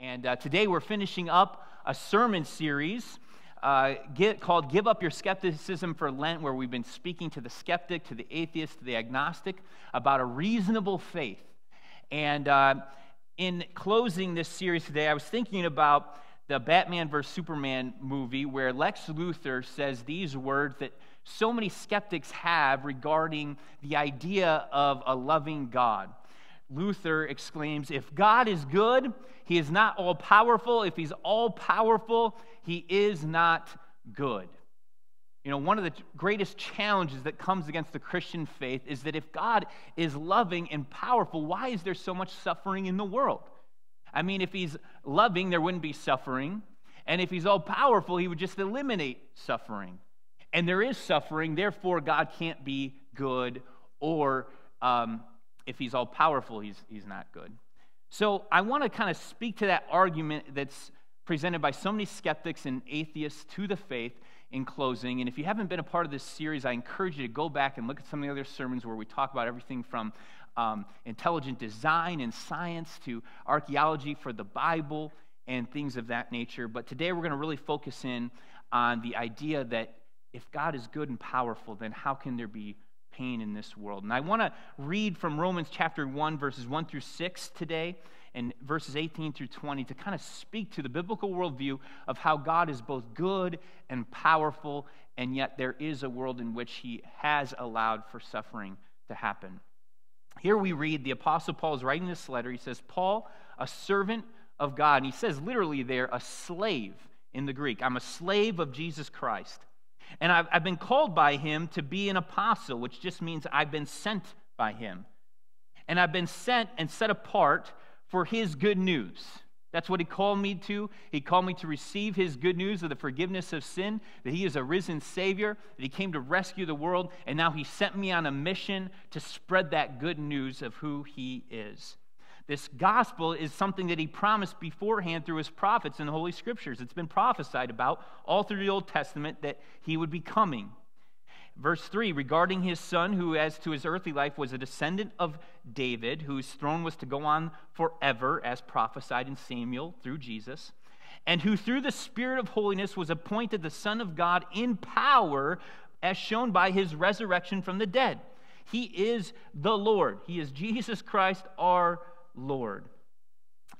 And uh, today we're finishing up a sermon series uh, get, called Give Up Your Skepticism for Lent, where we've been speaking to the skeptic, to the atheist, to the agnostic about a reasonable faith. And uh, in closing this series today, I was thinking about the Batman vs. Superman movie, where Lex Luthor says these words that so many skeptics have regarding the idea of a loving God. Luthor exclaims, If God is good, he is not all powerful. If he's all powerful, he is not good. You know, one of the greatest challenges that comes against the Christian faith is that if God is loving and powerful, why is there so much suffering in the world? I mean, if he's loving, there wouldn't be suffering. And if he's all powerful, he would just eliminate suffering. And there is suffering, therefore, God can't be good or um, if he's all powerful, he's, he's not good. So I want to kind of speak to that argument that's presented by so many skeptics and atheists to the faith in closing. And if you haven't been a part of this series, I encourage you to go back and look at some of the other sermons where we talk about everything from um, intelligent design and science to archaeology for the Bible and things of that nature. But today we're going to really focus in on the idea that if God is good and powerful, then how can there be pain in this world. And I want to read from Romans chapter 1, verses 1 through 6 today, and verses 18 through 20 to kind of speak to the biblical worldview of how God is both good and powerful, and yet there is a world in which He has allowed for suffering to happen. Here we read the Apostle Paul is writing this letter. He says, Paul, a servant of God. And he says literally there, a slave in the Greek. I'm a slave of Jesus Christ and I've, I've been called by him to be an apostle, which just means I've been sent by him. And I've been sent and set apart for his good news. That's what he called me to. He called me to receive his good news of the forgiveness of sin, that he is a risen Savior, that he came to rescue the world, and now he sent me on a mission to spread that good news of who he is. This gospel is something that he promised beforehand through his prophets in the Holy Scriptures. It's been prophesied about all through the Old Testament that he would be coming. Verse 3 regarding his son, who as to his earthly life was a descendant of David, whose throne was to go on forever, as prophesied in Samuel through Jesus, and who through the Spirit of holiness was appointed the Son of God in power, as shown by his resurrection from the dead. He is the Lord. He is Jesus Christ, our Lord.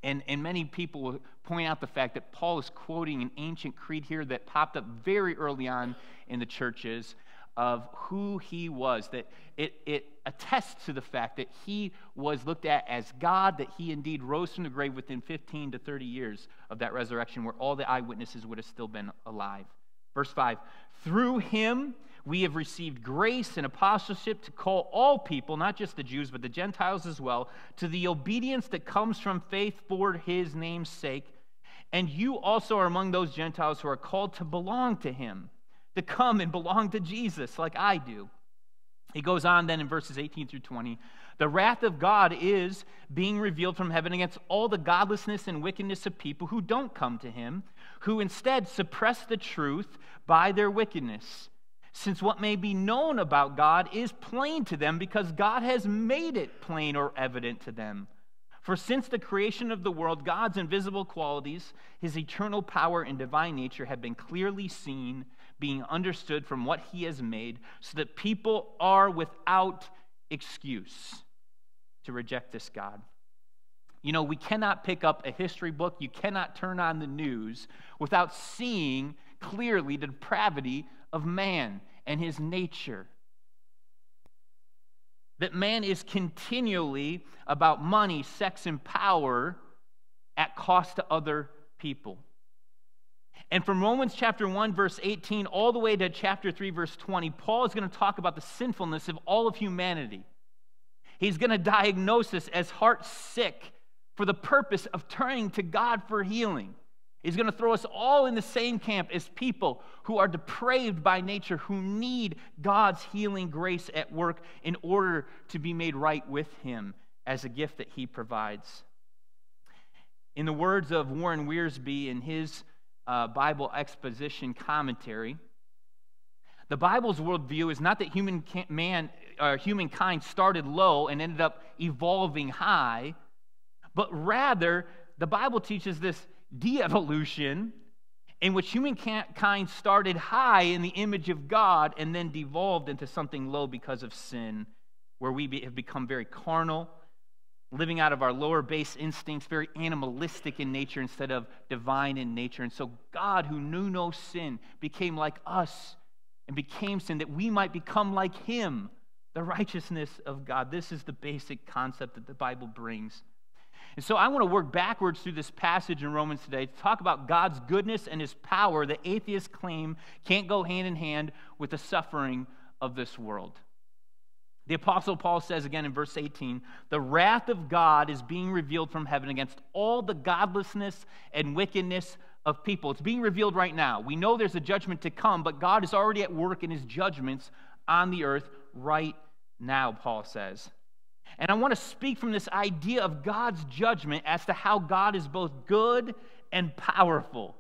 And, and many people will point out the fact that Paul is quoting an ancient creed here that popped up very early on in the churches of who he was, that it, it attests to the fact that he was looked at as God, that he indeed rose from the grave within 15 to 30 years of that resurrection, where all the eyewitnesses would have still been alive. Verse 5 Through him, we have received grace and apostleship to call all people, not just the Jews, but the Gentiles as well, to the obedience that comes from faith for his name's sake. And you also are among those Gentiles who are called to belong to him, to come and belong to Jesus like I do. He goes on then in verses 18 through 20. The wrath of God is being revealed from heaven against all the godlessness and wickedness of people who don't come to him, who instead suppress the truth by their wickedness since what may be known about God is plain to them because God has made it plain or evident to them. For since the creation of the world, God's invisible qualities, his eternal power and divine nature have been clearly seen, being understood from what he has made, so that people are without excuse to reject this God. You know, we cannot pick up a history book, you cannot turn on the news without seeing clearly the depravity of man and his nature. That man is continually about money, sex, and power at cost to other people. And from Romans chapter 1, verse 18, all the way to chapter 3, verse 20, Paul is going to talk about the sinfulness of all of humanity. He's going to diagnose us as heart sick for the purpose of turning to God for healing. He's going to throw us all in the same camp as people who are depraved by nature, who need God's healing grace at work in order to be made right with Him as a gift that He provides. In the words of Warren Wiersbe in his uh, Bible exposition commentary, the Bible's worldview is not that human man, or humankind started low and ended up evolving high, but rather the Bible teaches this de evolution in which humankind started high in the image of God and then devolved into something low because of sin, where we have become very carnal, living out of our lower base instincts, very animalistic in nature instead of divine in nature. And so, God, who knew no sin, became like us and became sin that we might become like Him, the righteousness of God. This is the basic concept that the Bible brings. And so I want to work backwards through this passage in Romans today to talk about God's goodness and his power that atheists claim can't go hand in hand with the suffering of this world. The Apostle Paul says again in verse 18 the wrath of God is being revealed from heaven against all the godlessness and wickedness of people. It's being revealed right now. We know there's a judgment to come, but God is already at work in his judgments on the earth right now, Paul says. And I want to speak from this idea of God's judgment as to how God is both good and powerful.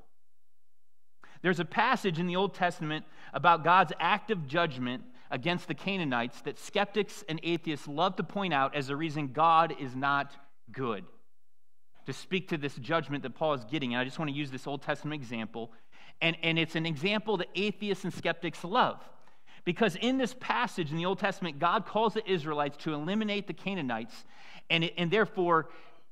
There's a passage in the Old Testament about God's active judgment against the Canaanites that skeptics and atheists love to point out as the reason God is not good. To speak to this judgment that Paul is getting, and I just want to use this Old Testament example. And, and it's an example that atheists and skeptics love. Because in this passage in the Old Testament, God calls the Israelites to eliminate the Canaanites. And, it, and therefore,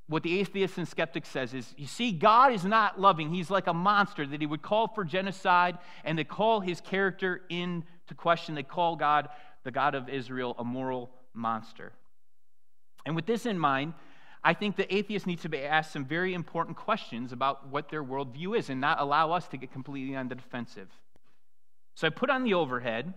what the atheist and skeptic says is you see, God is not loving. He's like a monster that he would call for genocide and they call his character into question. They call God, the God of Israel, a moral monster. And with this in mind, I think the atheist needs to be asked some very important questions about what their worldview is and not allow us to get completely on the defensive. So I put on the overhead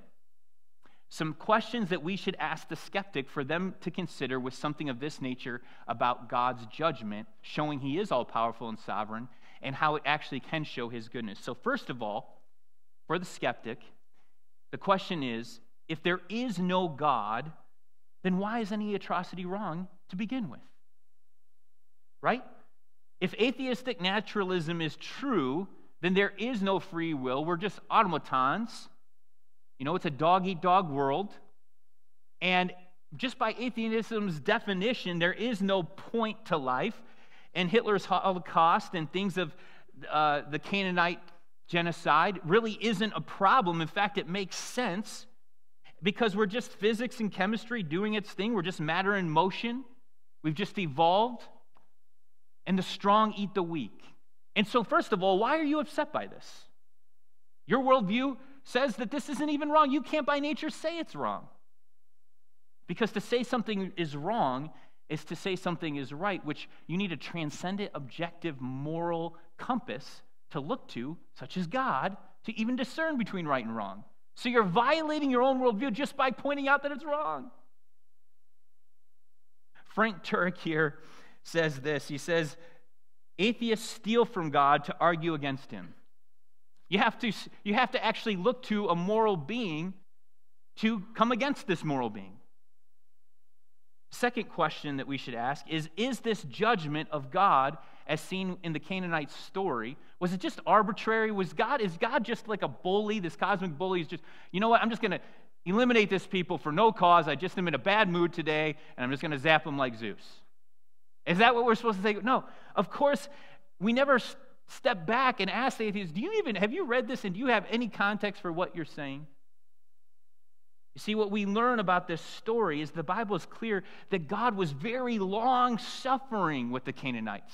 some questions that we should ask the skeptic for them to consider with something of this nature about God's judgment, showing He is all powerful and sovereign, and how it actually can show His goodness. So, first of all, for the skeptic, the question is if there is no God, then why is any atrocity wrong to begin with? Right? If atheistic naturalism is true, then there is no free will. We're just automatons you know, it's a dog eat dog world. And just by atheism's definition, there is no point to life. And Hitler's Holocaust and things of uh, the Canaanite genocide really isn't a problem. In fact, it makes sense because we're just physics and chemistry doing its thing. We're just matter in motion. We've just evolved. And the strong eat the weak. And so, first of all, why are you upset by this? Your worldview says that this isn't even wrong. You can't by nature say it's wrong. Because to say something is wrong is to say something is right, which you need a transcendent, objective, moral compass to look to, such as God, to even discern between right and wrong. So you're violating your own worldview just by pointing out that it's wrong. Frank Turek here says this. He says, Atheists steal from God to argue against him. You have to, you have to actually look to a moral being to come against this moral being. Second question that we should ask is Is this judgment of God, as seen in the Canaanite story, was it just arbitrary? Was God, is God just like a bully? This cosmic bully is just, you know what, I'm just going to eliminate this people for no cause. I just am in a bad mood today, and I'm just going to zap them like Zeus. Is that what we're supposed to say? No. Of course, we never step back and ask the atheist, do you even, have you read this and do you have any context for what you're saying? You see, what we learn about this story is the Bible is clear that God was very long suffering with the Canaanites.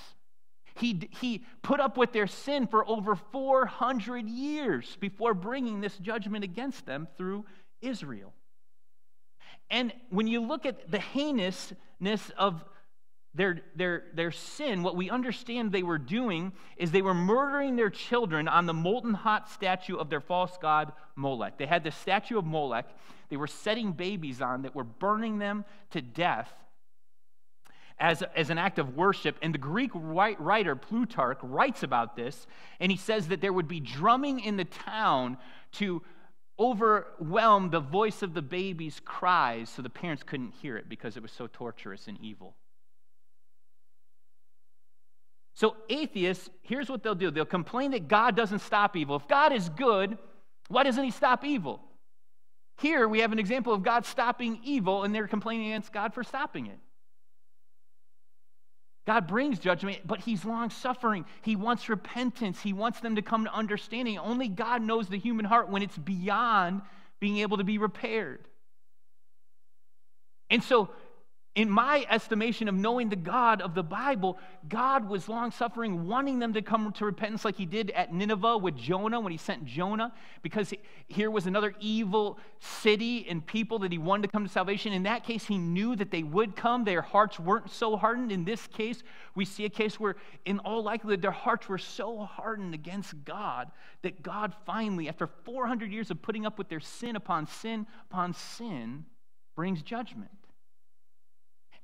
He, he put up with their sin for over 400 years before bringing this judgment against them through Israel. And when you look at the heinousness of their, their, their sin, what we understand they were doing is they were murdering their children on the molten hot statue of their false god Molech. They had the statue of Molech. They were setting babies on that were burning them to death as, as an act of worship. And the Greek writer Plutarch writes about this, and he says that there would be drumming in the town to overwhelm the voice of the baby's cries so the parents couldn't hear it because it was so torturous and evil. So, atheists, here's what they'll do they'll complain that God doesn't stop evil. If God is good, why doesn't He stop evil? Here we have an example of God stopping evil, and they're complaining against God for stopping it. God brings judgment, but He's long suffering. He wants repentance. He wants them to come to understanding. Only God knows the human heart when it's beyond being able to be repaired. And so in my estimation of knowing the God of the Bible, God was long suffering, wanting them to come to repentance like he did at Nineveh with Jonah when he sent Jonah, because here was another evil city and people that he wanted to come to salvation. In that case, he knew that they would come. Their hearts weren't so hardened. In this case, we see a case where, in all likelihood, their hearts were so hardened against God that God finally, after 400 years of putting up with their sin upon sin upon sin, brings judgment.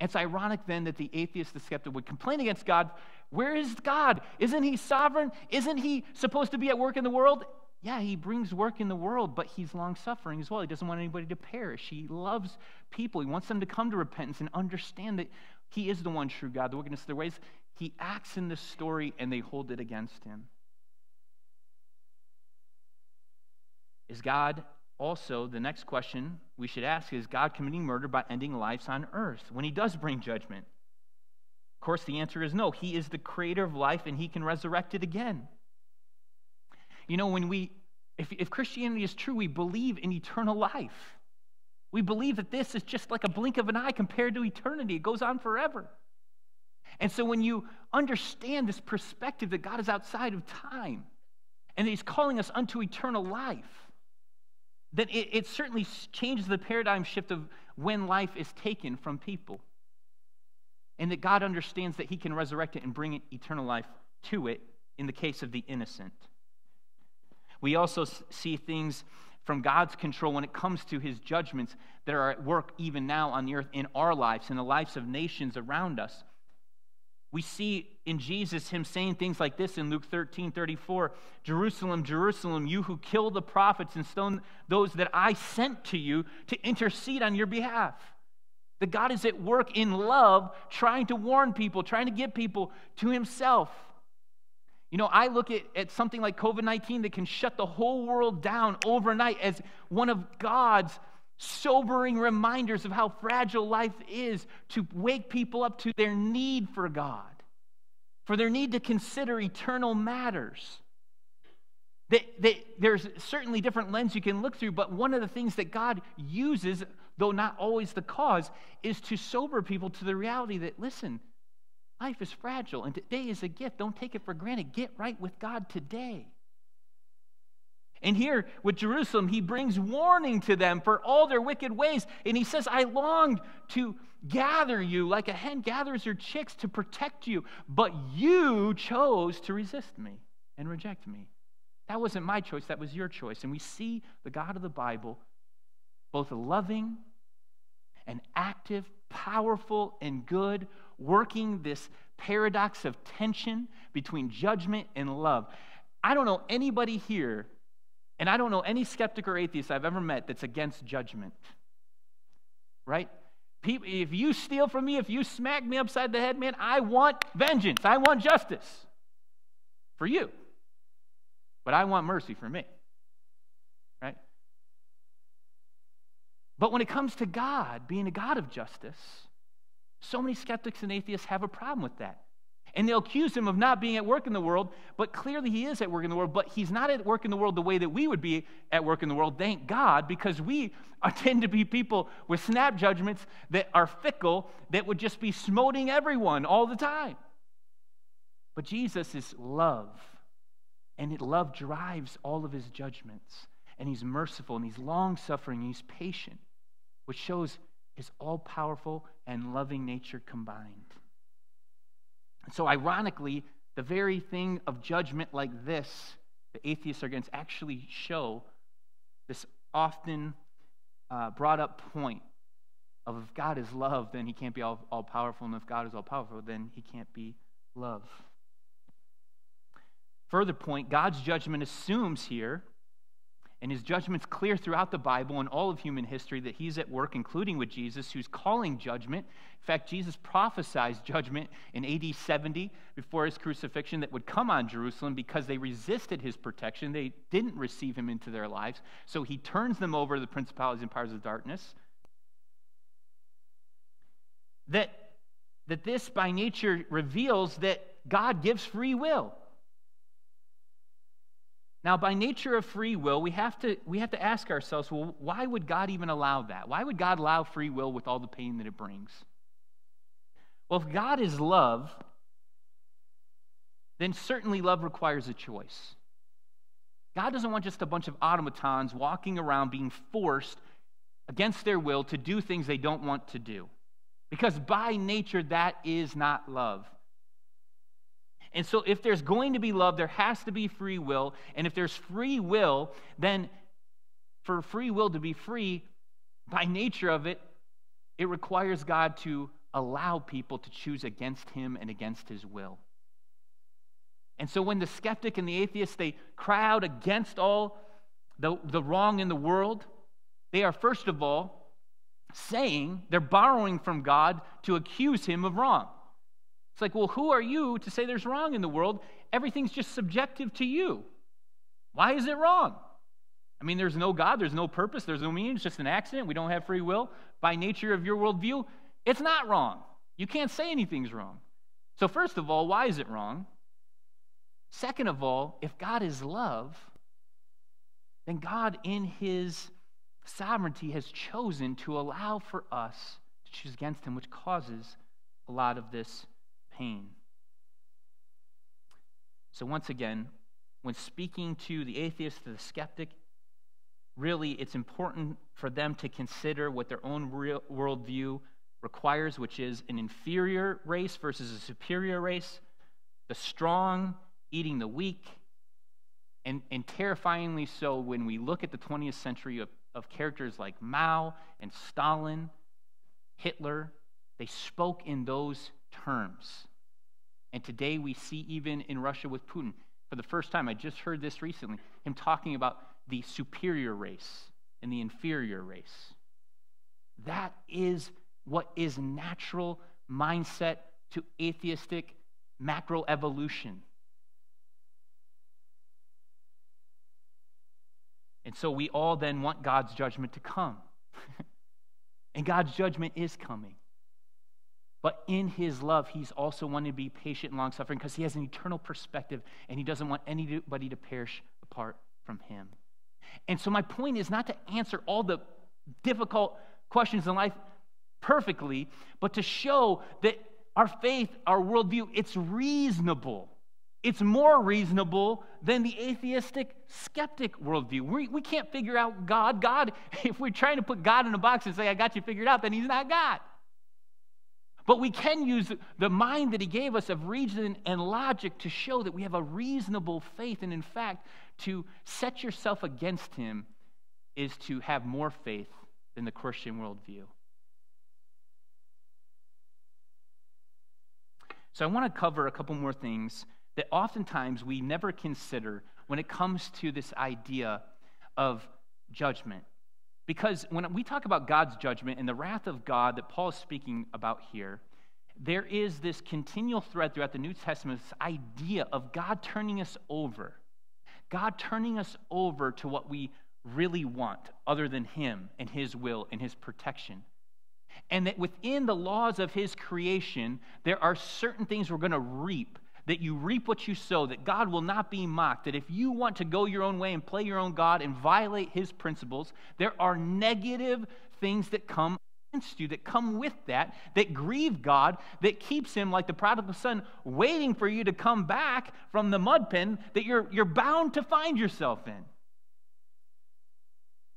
It's ironic then that the atheist, the skeptic, would complain against God. Where is God? Isn't He sovereign? Isn't He supposed to be at work in the world? Yeah, He brings work in the world, but He's long suffering as well. He doesn't want anybody to perish. He loves people. He wants them to come to repentance and understand that He is the one true God, the wickedness of their ways. He acts in this story and they hold it against Him. Is God also, the next question we should ask is God committing murder by ending lives on earth when he does bring judgment? Of course, the answer is no. He is the creator of life and he can resurrect it again. You know, when we, if, if Christianity is true, we believe in eternal life. We believe that this is just like a blink of an eye compared to eternity, it goes on forever. And so when you understand this perspective that God is outside of time and that he's calling us unto eternal life, that it, it certainly changes the paradigm shift of when life is taken from people. And that God understands that He can resurrect it and bring eternal life to it in the case of the innocent. We also see things from God's control when it comes to His judgments that are at work even now on the earth in our lives, in the lives of nations around us. We see in Jesus him saying things like this in Luke 13 34 Jerusalem, Jerusalem, you who kill the prophets and stone those that I sent to you to intercede on your behalf. That God is at work in love, trying to warn people, trying to get people to himself. You know, I look at, at something like COVID 19 that can shut the whole world down overnight as one of God's sobering reminders of how fragile life is to wake people up to their need for God, for their need to consider eternal matters. That, that there's certainly different lens you can look through, but one of the things that God uses, though not always the cause, is to sober people to the reality that, listen, life is fragile and today is a gift. Don't take it for granted. Get right with God today. And here with Jerusalem, he brings warning to them for all their wicked ways. And he says, I longed to gather you like a hen gathers her chicks to protect you, but you chose to resist me and reject me. That wasn't my choice, that was your choice. And we see the God of the Bible both loving and active, powerful and good, working this paradox of tension between judgment and love. I don't know anybody here and I don't know any skeptic or atheist I've ever met that's against judgment. Right? If you steal from me, if you smack me upside the head, man, I want vengeance. I want justice for you. But I want mercy for me. Right? But when it comes to God being a God of justice, so many skeptics and atheists have a problem with that. And they'll accuse him of not being at work in the world, but clearly he is at work in the world. But he's not at work in the world the way that we would be at work in the world, thank God, because we tend to be people with snap judgments that are fickle, that would just be smoting everyone all the time. But Jesus is love, and it, love drives all of his judgments. And he's merciful, and he's long suffering, and he's patient, which shows his all powerful and loving nature combined. So, ironically, the very thing of judgment like this, the atheists are against, actually show this often uh, brought up point of if God is love, then he can't be all, all powerful, and if God is all powerful, then he can't be love. Further point God's judgment assumes here and his judgment's clear throughout the Bible and all of human history that he's at work, including with Jesus, who's calling judgment. In fact, Jesus prophesied judgment in AD 70 before his crucifixion that would come on Jerusalem because they resisted his protection. They didn't receive him into their lives. So he turns them over to the principalities and powers of darkness. That that this by nature reveals that God gives free will. Now, by nature of free will, we have to, we have to ask ourselves well, why would God even allow that? Why would God allow free will with all the pain that it brings? Well, if God is love, then certainly love requires a choice. God doesn't want just a bunch of automatons walking around being forced against their will to do things they don't want to do. Because by nature, that is not love. And so, if there's going to be love, there has to be free will. And if there's free will, then for free will to be free, by nature of it, it requires God to allow people to choose against Him and against His will. And so, when the skeptic and the atheist they cry out against all the, the wrong in the world, they are first of all saying they're borrowing from God to accuse Him of wrong. It's like, well, who are you to say there's wrong in the world? Everything's just subjective to you. Why is it wrong? I mean, there's no God, there's no purpose, there's no meaning, it's just an accident. We don't have free will. By nature of your worldview, it's not wrong. You can't say anything's wrong. So, first of all, why is it wrong? Second of all, if God is love, then God, in his sovereignty, has chosen to allow for us to choose against him, which causes a lot of this pain. So, once again, when speaking to the atheist, to the skeptic, really it's important for them to consider what their own real worldview requires, which is an inferior race versus a superior race, the strong eating the weak, and, and terrifyingly so when we look at the 20th century of, of characters like Mao and Stalin, Hitler, they spoke in those terms. And today we see even in Russia with Putin, for the first time, I just heard this recently, him talking about the superior race and the inferior race. That is what is natural mindset to atheistic macroevolution. And so we all then want God's judgment to come. and God's judgment is coming. But in his love, he's also wanting to be patient and long suffering because he has an eternal perspective and he doesn't want anybody to perish apart from him. And so, my point is not to answer all the difficult questions in life perfectly, but to show that our faith, our worldview, it's reasonable. It's more reasonable than the atheistic skeptic worldview. We, we can't figure out God. God, if we're trying to put God in a box and say, I got you figured out, then he's not God. But we can use the mind that he gave us of reason and logic to show that we have a reasonable faith. And in fact, to set yourself against him is to have more faith than the Christian worldview. So I want to cover a couple more things that oftentimes we never consider when it comes to this idea of judgment. Because when we talk about God's judgment and the wrath of God that Paul is speaking about here, there is this continual thread throughout the New Testament, this idea of God turning us over. God turning us over to what we really want, other than Him and His will and His protection. And that within the laws of His creation, there are certain things we're going to reap that you reap what you sow, that God will not be mocked, that if you want to go your own way and play your own God and violate his principles, there are negative things that come against you, that come with that, that grieve God, that keeps him, like the prodigal son, waiting for you to come back from the mud pen that you're, you're bound to find yourself in.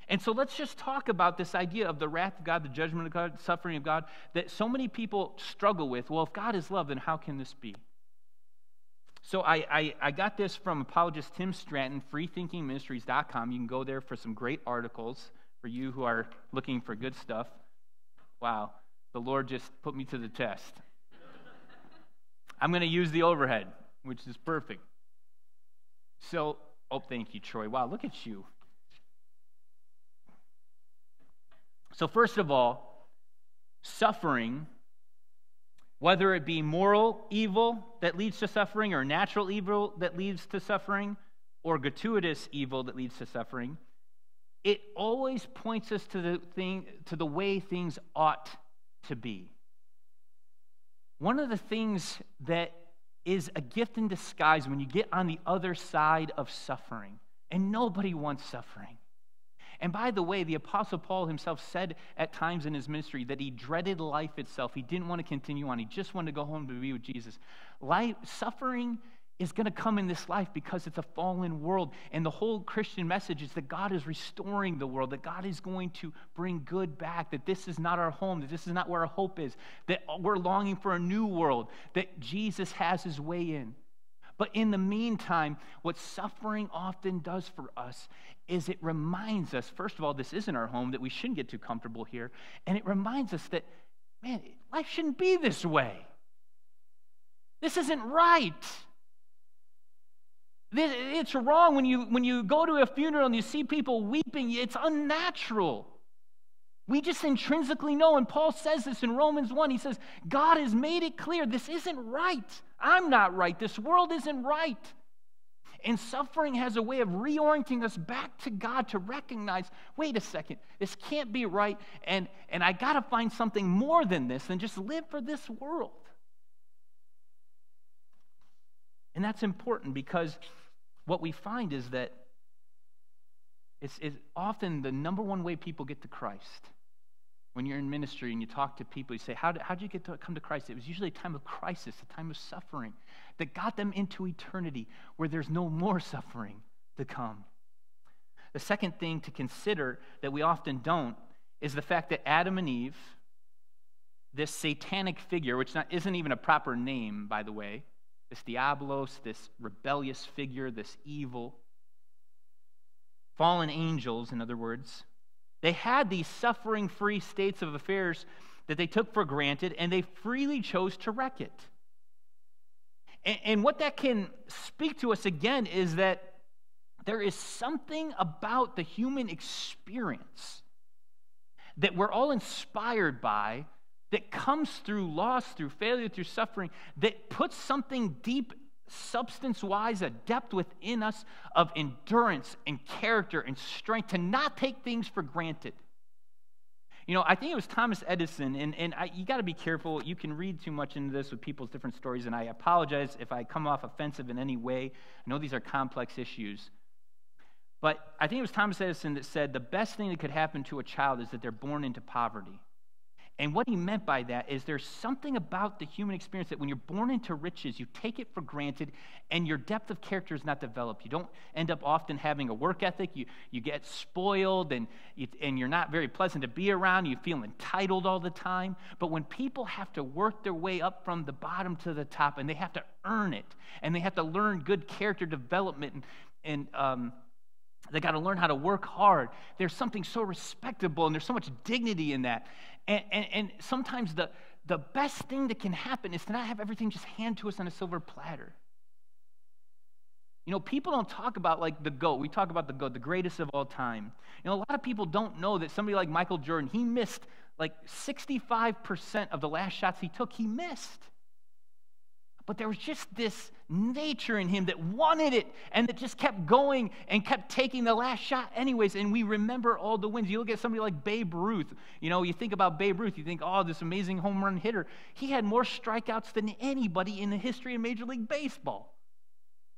And so let's just talk about this idea of the wrath of God, the judgment of God, the suffering of God, that so many people struggle with. Well, if God is love, then how can this be? So I, I, I, got this from apologist Tim Stratton, freethinkingministries.com. You can go there for some great articles for you who are looking for good stuff. Wow, the Lord just put me to the test. I'm going to use the overhead, which is perfect. So, oh, thank you, Troy. Wow, look at you. So, first of all, suffering whether it be moral evil that leads to suffering, or natural evil that leads to suffering, or gratuitous evil that leads to suffering, it always points us to the thing to the way things ought to be. one of the things that is a gift in disguise when you get on the other side of suffering, and nobody wants suffering. And by the way, the Apostle Paul himself said at times in his ministry that he dreaded life itself. He didn't want to continue on, he just wanted to go home to be with Jesus. Life, suffering is going to come in this life because it's a fallen world. And the whole Christian message is that God is restoring the world, that God is going to bring good back, that this is not our home, that this is not where our hope is, that we're longing for a new world, that Jesus has his way in. But in the meantime, what suffering often does for us is it reminds us, first of all, this isn't our home, that we shouldn't get too comfortable here. And it reminds us that, man, life shouldn't be this way. This isn't right. It's wrong when you, when you go to a funeral and you see people weeping, it's unnatural. We just intrinsically know, and Paul says this in Romans 1. He says, God has made it clear this isn't right. I'm not right. This world isn't right. And suffering has a way of reorienting us back to God to recognize wait a second, this can't be right, and, and I got to find something more than this than just live for this world. And that's important because what we find is that it's, it's, often the number one way people get to Christ. When you're in ministry and you talk to people, you say, How did, how'd you get to come to Christ? It was usually a time of crisis, a time of suffering that got them into eternity where there's no more suffering to come. The second thing to consider that we often don't is the fact that Adam and Eve, this satanic figure, which not, isn't even a proper name, by the way, this Diablos, this rebellious figure, this evil. Fallen angels, in other words, they had these suffering free states of affairs that they took for granted and they freely chose to wreck it. And, and what that can speak to us again is that there is something about the human experience that we're all inspired by that comes through loss, through failure, through suffering, that puts something deep, substance wise, a depth within us of endurance and character and strength to not take things for granted. You know, I think it was Thomas Edison, and, and I, you got to be careful. You can read too much into this with people's different stories, and I apologize if I come off offensive in any way. I know these are complex issues. But I think it was Thomas Edison that said the best thing that could happen to a child is that they're born into poverty. And what he meant by that is there's something about the human experience that when you're born into riches, you take it for granted and your depth of character is not developed. You don't end up often having a work ethic. You, you get spoiled and, you, and you're not very pleasant to be around. You feel entitled all the time. But when people have to work their way up from the bottom to the top and they have to earn it and they have to learn good character development and, and um, they got to learn how to work hard. There's something so respectable and there's so much dignity in that. And, and, and sometimes the, the best thing that can happen is to not have everything just handed to us on a silver platter. You know, people don't talk about like the GOAT. We talk about the GOAT, the greatest of all time. You know, a lot of people don't know that somebody like Michael Jordan, he missed like 65% of the last shots he took, he missed. But there was just this nature in him that wanted it and that just kept going and kept taking the last shot, anyways. And we remember all the wins. You look at somebody like Babe Ruth. You know, you think about Babe Ruth, you think, oh, this amazing home run hitter. He had more strikeouts than anybody in the history of Major League Baseball.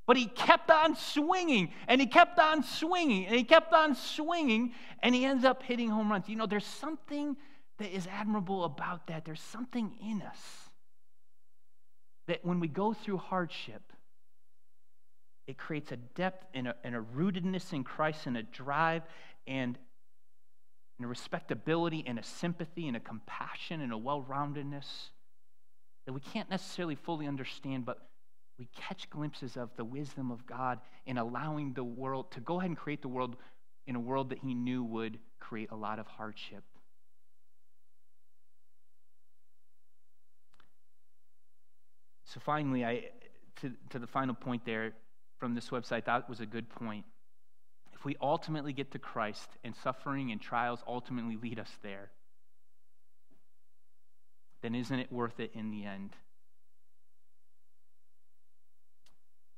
But he kept on swinging and he kept on swinging and he kept on swinging and he ends up hitting home runs. You know, there's something that is admirable about that. There's something in us that when we go through hardship, it creates a depth and a, and a rootedness in Christ and a drive and, and a respectability and a sympathy and a compassion and a well roundedness that we can't necessarily fully understand, but we catch glimpses of the wisdom of God in allowing the world to go ahead and create the world in a world that He knew would create a lot of hardship. So finally, I, to, to the final point there from this website, that was a good point. If we ultimately get to Christ and suffering and trials ultimately lead us there, then isn't it worth it in the end?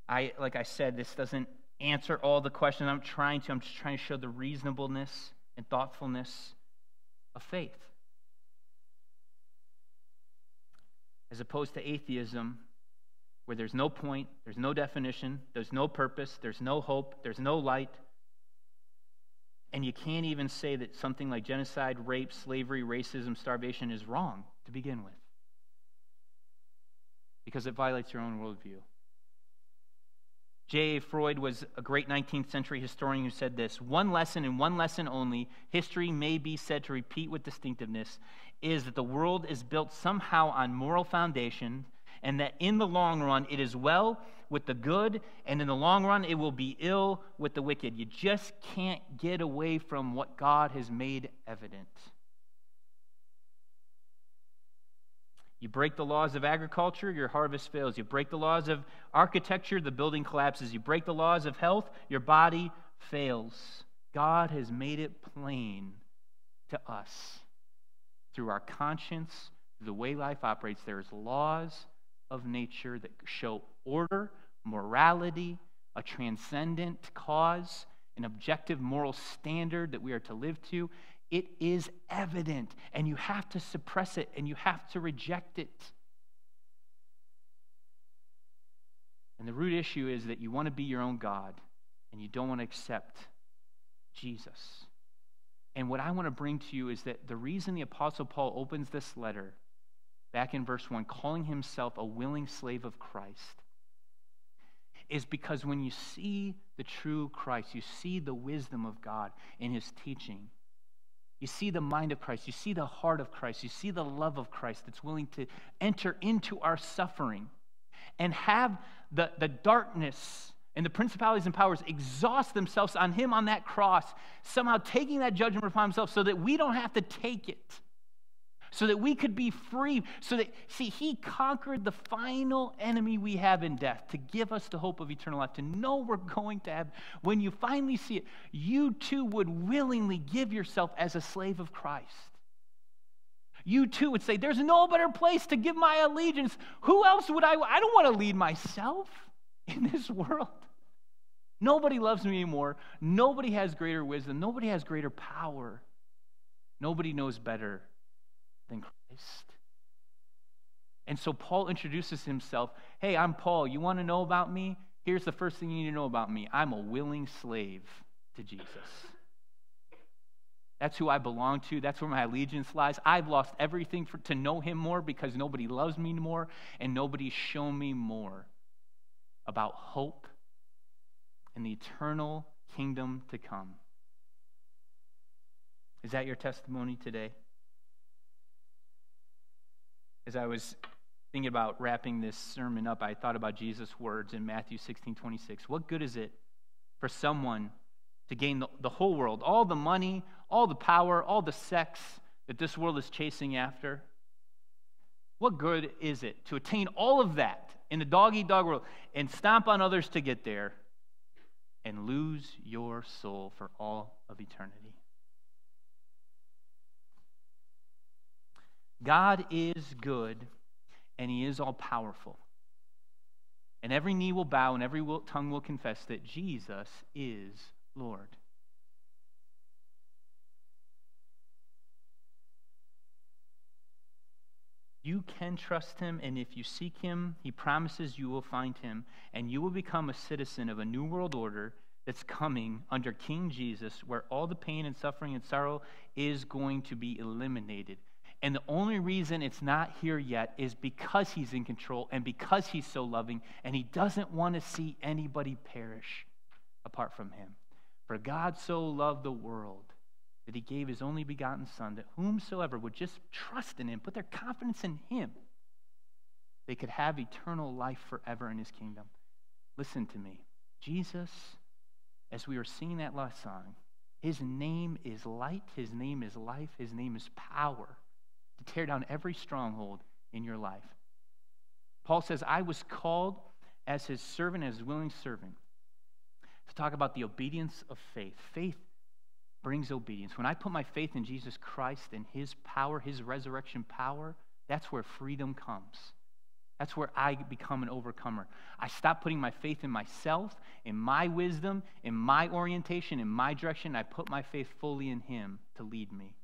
I, like I said, this doesn't answer all the questions I'm trying to. I'm just trying to show the reasonableness and thoughtfulness of faith. As opposed to atheism, where there's no point, there's no definition, there's no purpose, there's no hope, there's no light. And you can't even say that something like genocide, rape, slavery, racism, starvation is wrong to begin with because it violates your own worldview. J. Froude was a great 19th century historian who said this One lesson and one lesson only, history may be said to repeat with distinctiveness, is that the world is built somehow on moral foundation, and that in the long run it is well with the good, and in the long run it will be ill with the wicked. You just can't get away from what God has made evident. You break the laws of agriculture, your harvest fails. You break the laws of architecture, the building collapses. You break the laws of health, your body fails. God has made it plain to us through our conscience, the way life operates. There's laws of nature that show order, morality, a transcendent cause, an objective moral standard that we are to live to. It is evident, and you have to suppress it and you have to reject it. And the root issue is that you want to be your own God and you don't want to accept Jesus. And what I want to bring to you is that the reason the Apostle Paul opens this letter back in verse 1, calling himself a willing slave of Christ, is because when you see the true Christ, you see the wisdom of God in his teaching you see the mind of Christ. You see the heart of Christ. You see the love of Christ that's willing to enter into our suffering and have the, the darkness and the principalities and powers exhaust themselves on Him on that cross, somehow taking that judgment upon Himself so that we don't have to take it so that we could be free. So that, see, he conquered the final enemy we have in death to give us the hope of eternal life, to know we're going to have. When you finally see it, you too would willingly give yourself as a slave of Christ. You too would say, There's no better place to give my allegiance. Who else would I? I don't want to lead myself in this world. Nobody loves me anymore. Nobody has greater wisdom. Nobody has greater power. Nobody knows better than Christ. And so Paul introduces himself Hey, I'm Paul. You want to know about me? Here's the first thing you need to know about me I'm a willing slave to Jesus. That's who I belong to. That's where my allegiance lies. I've lost everything for, to know him more because nobody loves me more and nobody's shown me more about hope and the eternal kingdom to come. Is that your testimony today? As I was thinking about wrapping this sermon up, I thought about Jesus' words in Matthew 16 26. What good is it for someone to gain the, the whole world, all the money, all the power, all the sex that this world is chasing after? What good is it to attain all of that in the dog eat dog world and stomp on others to get there and lose your soul for all of eternity? God is good and he is all powerful. And every knee will bow and every tongue will confess that Jesus is Lord. You can trust him, and if you seek him, he promises you will find him, and you will become a citizen of a new world order that's coming under King Jesus, where all the pain and suffering and sorrow is going to be eliminated. And the only reason it's not here yet is because he's in control and because he's so loving and he doesn't want to see anybody perish apart from him. For God so loved the world that he gave his only begotten Son, that whomsoever would just trust in him, put their confidence in him, they could have eternal life forever in his kingdom. Listen to me. Jesus, as we were singing that last song, his name is light, his name is life, his name is power to tear down every stronghold in your life. Paul says, I was called as his servant, as his willing servant, to talk about the obedience of faith. Faith brings obedience. When I put my faith in Jesus Christ and his power, his resurrection power, that's where freedom comes. That's where I become an overcomer. I stop putting my faith in myself, in my wisdom, in my orientation, in my direction. I put my faith fully in him to lead me.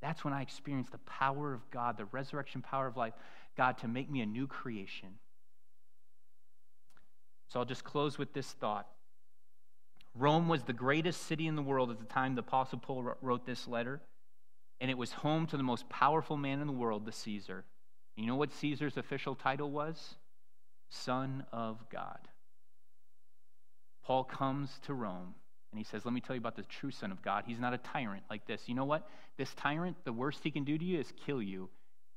That's when I experienced the power of God, the resurrection power of life, God, to make me a new creation. So I'll just close with this thought. Rome was the greatest city in the world at the time the Apostle Paul wrote this letter, and it was home to the most powerful man in the world, the Caesar. You know what Caesar's official title was? Son of God. Paul comes to Rome and he says, Let me tell you about the true Son of God. He's not a tyrant like this. You know what? This tyrant, the worst he can do to you is kill you.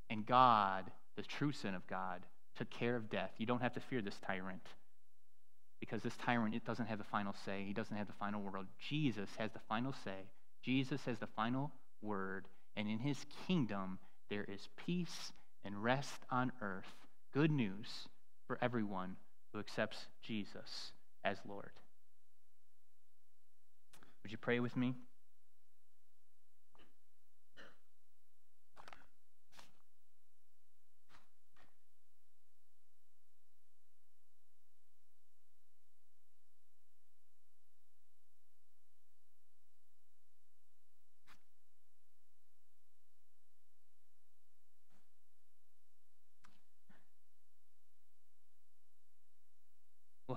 And God, the true Son of God, took care of death. You don't have to fear this tyrant because this tyrant it doesn't have the final say. He doesn't have the final word. Jesus has the final say. Jesus has the final word. And in his kingdom, there is peace and rest on earth. Good news for everyone who accepts Jesus as Lord. Would you pray with me?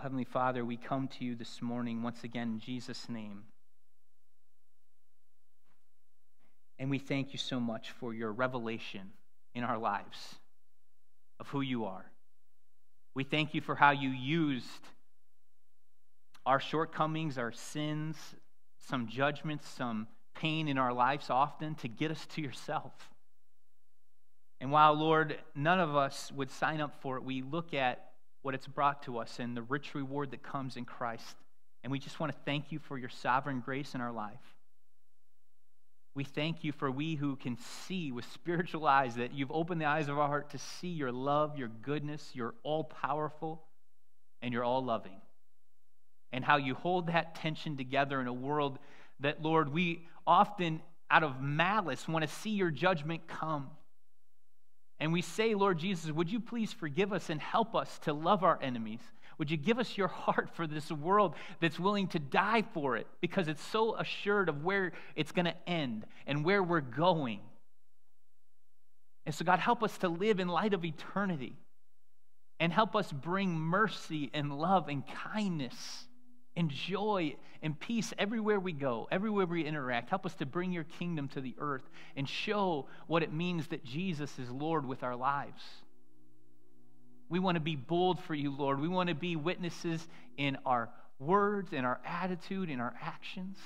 Heavenly Father, we come to you this morning once again in Jesus' name. And we thank you so much for your revelation in our lives of who you are. We thank you for how you used our shortcomings, our sins, some judgments, some pain in our lives often to get us to yourself. And while, Lord, none of us would sign up for it, we look at what it's brought to us and the rich reward that comes in Christ. And we just want to thank you for your sovereign grace in our life. We thank you for we who can see with spiritual eyes that you've opened the eyes of our heart to see your love, your goodness, you're all powerful, and you're all loving. And how you hold that tension together in a world that, Lord, we often, out of malice, want to see your judgment come. And we say, Lord Jesus, would you please forgive us and help us to love our enemies? Would you give us your heart for this world that's willing to die for it because it's so assured of where it's going to end and where we're going? And so, God, help us to live in light of eternity and help us bring mercy and love and kindness and joy and peace everywhere we go, everywhere we interact. Help us to bring your kingdom to the earth and show what it means that Jesus is Lord with our lives. We want to be bold for you, Lord. We want to be witnesses in our words, in our attitude, in our actions.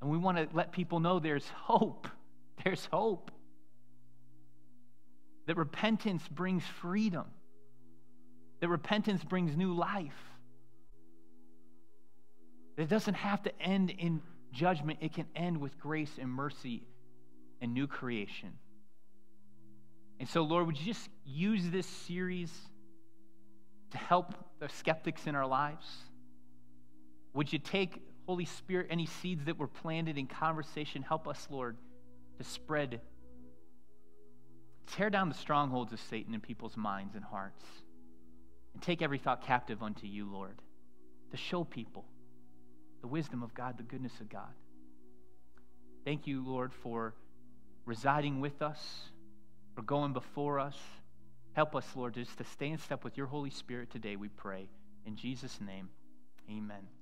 And we want to let people know there's hope. There's hope. That repentance brings freedom, that repentance brings new life. That it doesn't have to end in judgment, it can end with grace and mercy and new creation. And so, Lord, would you just use this series to help the skeptics in our lives? Would you take, Holy Spirit, any seeds that were planted in conversation? Help us, Lord, to spread, tear down the strongholds of Satan in people's minds and hearts, and take every thought captive unto you, Lord, to show people the wisdom of God, the goodness of God. Thank you, Lord, for residing with us for going before us. Help us, Lord, just to stay in step with your Holy Spirit today, we pray. In Jesus' name, amen.